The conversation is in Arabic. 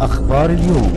أخبار اليوم.